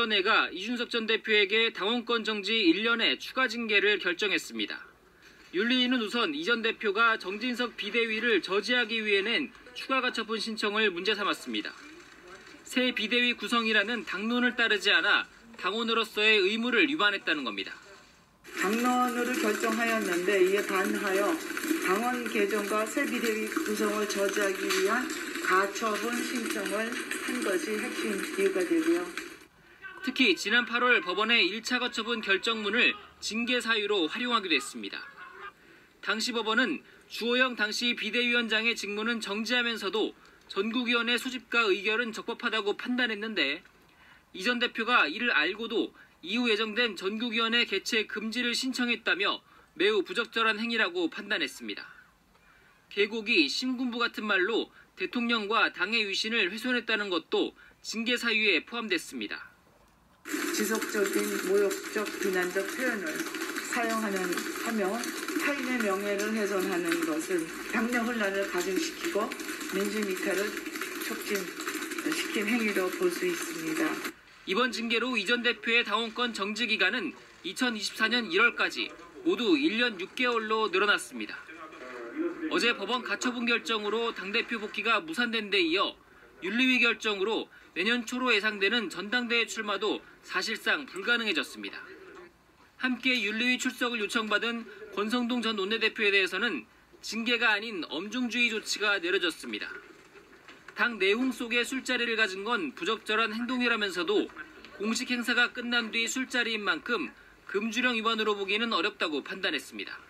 위원회가 이준석 전 대표에게 당원권 정지 1년의 추가 징계를 결정했습니다. 윤리위는 우선 이 전 대표가 정진석 비대위를 저지하기 위해 낸 추가 가처분 신청을 문제 삼았습니다. 새 비대위 구성이라는 당론을 따르지 않아 당원으로서의 의무를 위반했다는 겁니다. 당론으로 결정하였는데 이에 반하여 당원 개정과 새 비대위 구성을 저지하기 위한 가처분 신청을 한 것이 핵심 이유가 되고요. 특히 지난 8월 법원의 1차 가처분 결정문을 징계 사유로 활용하기도 했습니다. 당시 법원은 주호영 당시 비대위원장의 직무는 정지하면서도 전국위원회 소집과 의결은 적법하다고 판단했는데 이 전 대표가 이를 알고도 이후 예정된 전국위원회 개최 금지를 신청했다며 매우 부적절한 행위라고 판단했습니다. 계곡이 신군부 같은 말로 대통령과 당의 위신을 훼손했다는 것도 징계 사유에 포함됐습니다. 지속적인 모욕적 비난적 표현을 사용하는 하며 타인의 명예를 훼손하는 것은 당력 혼란을 가중시키고 민심 이탈을 촉진시킨 행위로 볼 수 있습니다. 이번 징계로 이 전 대표의 당원권 정지 기간은 2024년 1월까지 모두 1년 6개월로 늘어났습니다. 어제 법원 가처분 결정으로 당대표 복귀가 무산된 데 이어 윤리위 결정으로 내년 초로 예상되는 전당대회 출마도 사실상 불가능해졌습니다. 함께 윤리위 출석을 요청받은 권성동 전 원내대표에 대해서는 징계가 아닌 엄중주의 조치가 내려졌습니다. 당 내홍 속에 술자리를 가진 건 부적절한 행동이라면서도 공식 행사가 끝난 뒤 술자리인 만큼 금주령 위반으로 보기는 어렵다고 판단했습니다.